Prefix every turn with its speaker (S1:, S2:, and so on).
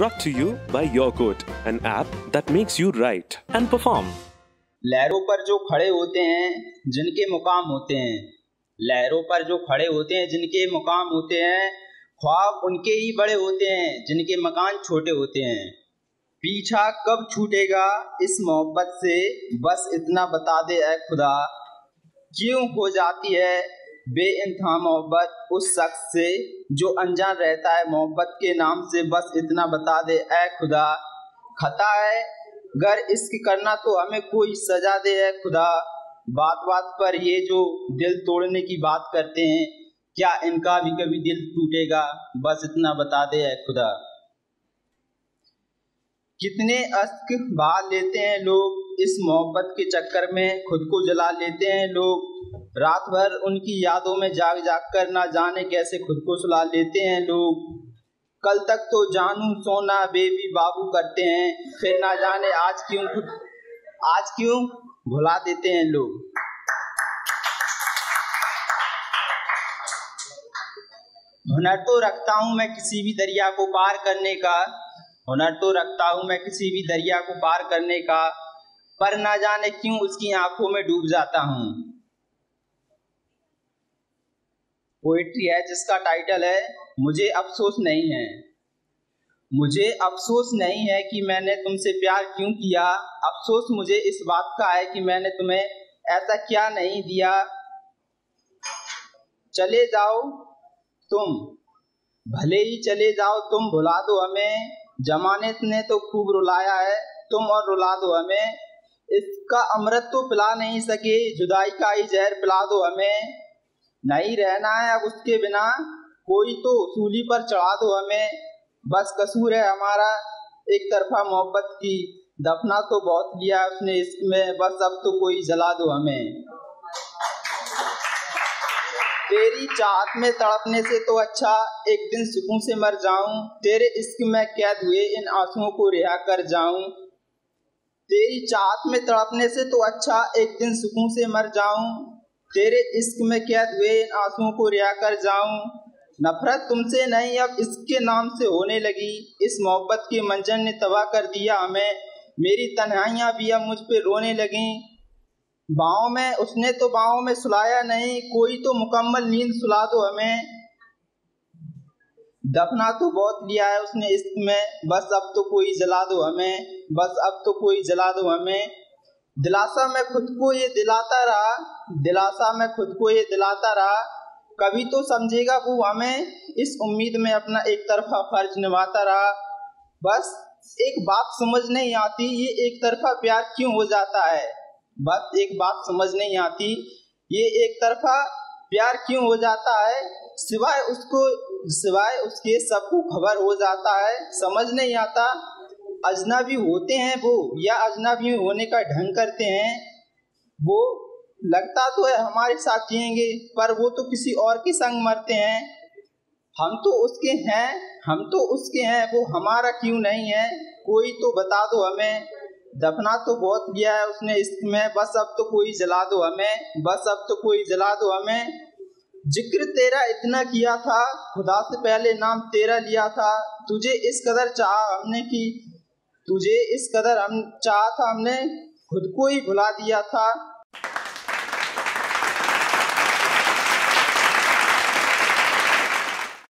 S1: Brought to you by Yogourt, an app that makes you write and perform.
S2: लहरों पर जो खड़े होते हैं जिनके मुकाम होते हैं। लहरों पर जो खड़े होते हैं जिनके मुकाम होते हैं ख्वाब उनके ही बड़े होते हैं जिनके मकान छोटे होते हैं। पीछा कब छूटेगा इस मोहब्बत से? बस इतना बता दे ऐ खुदा। क्यों हो जाती है बेइंतहा मोहब्बत उस शख्स से जो अनजान रहता है। मोहब्बत के नाम से बस इतना बता दे, ऐ खुदा, खता है अगर इश्क करना तो हमें कोई सजा दे, ऐ खुदा। बात बात पर ये जो दिल तोड़ने की बात करते हैं, क्या इनका भी कभी दिल टूटेगा? बस इतना बता दे, ऐ खुदा। कितने अश्क बहा लेते हैं लोग इस मोहब्बत के चक्कर में, खुद को जला लेते हैं लोग। रात भर उनकी यादों में जाग जाग कर ना जाने कैसे खुद को सुला लेते हैं लोग। कल तक तो जानू, सोना, बेबी, बाबू करते हैं, फिर ना जाने आज क्यों खुद आज क्यों भुला देते हैं लोग। हुनर तो रखता हूँ मैं किसी भी दरिया को पार करने का। हुनर तो रखता हूँ मैं किसी भी दरिया को पार करने का। पर ना जाने क्यों उसकी आँखों में डूब जाता हूँ। पोइट्री है, जिसका टाइटल है, मुझे अफसोस नहीं है। मुझे अफसोस नहीं है कि मैंने तुमसे प्यार क्यों किया। अफसोस मुझे इस बात का है कि मैंने तुम्हें ऐसा क्या नहीं दिया। चले जाओ तुम, भले ही चले जाओ तुम भुला दो हमें। जमाने ने तो खूब रुलाया है, तुम और रुला दो हमें। इसका अमृत तो पिला नहीं सके, जुदाई का ही जहर पिला दो हमें। नहीं रहना है अब उसके बिना, कोई तो सूली पर चढ़ा दो हमें। बस कसूर है हमारा, एक तरफा मोहब्बत की। दफना तो बहुत लिया उसने इसमें, बस अब तो कोई जला दो हमें। तेरी चाहत में तड़पने से तो अच्छा एक दिन सुकून से मर जाऊँ। तेरे इश्क में कैद हुए, इन आंसुओं को रिहा कर जाऊँ। तेरी चाहत में तड़पने से तो अच्छा एक दिन सुकून से मर जाऊँ। तेरे इश्क में कैद हुए इन आंसुओं को रिया कर जाऊँ? नफरत तुमसे नहीं, अब इसके नाम से होने लगी। इस मोहब्बत के मंजन ने तबाह कर दिया हमें। मेरी तन्हाइयाँ भी अब मुझ पे रोने लगी। बाहों में, उसने तो बाहों में सुलाया नहीं, कोई तो मुकम्मल नींद सुला दो हमें। दफना तो बहुत लिया है उसने इश्क में, बस अब तो कोई जला दो हमें, बस अब तो कोई जला दो हमें। दिलासा मैं खुद को ये दिलाता रहा, दिलासा मैं खुद को ये दिलाता रहा। कभी तो समझेगा वो हमें, इस उम्मीद में अपना एक तरफा फ़र्ज़ निभाता रहा। बस एक बात समझ नहीं आती, ये एक तरफा प्यार क्यों हो जाता है? बस एक बात समझ नहीं आती, ये एक तरफा प्यार क्यों हो जाता है? सिवाय उसको, सिवाय उसके सबको खबर हो जाता है, समझ नहीं आता। अजनबी होते हैं वो, या अजनबी होने का ढंग करते हैं, वो लगता तो है हमारे साथ जिएँगे, पर वो तो किसी और के संग मरते हैं। हम तो उसके हैं, हम तो उसके हैं, वो हमारा क्यों नहीं है? कोई तो बता दो हमें। दफना तो बहुत लिया है उसने इसमें बस अब तो कोई जला दो हमें, बस अब तो कोई जला दो हमें। ज़िक्र तेरा इतना किया था, खुदा से पहले नाम तेरा लिया था, तुझे इस कदर चाह हमने की तुझे इस कदर हम चाह था हमने खुद को ही भुला दिया था।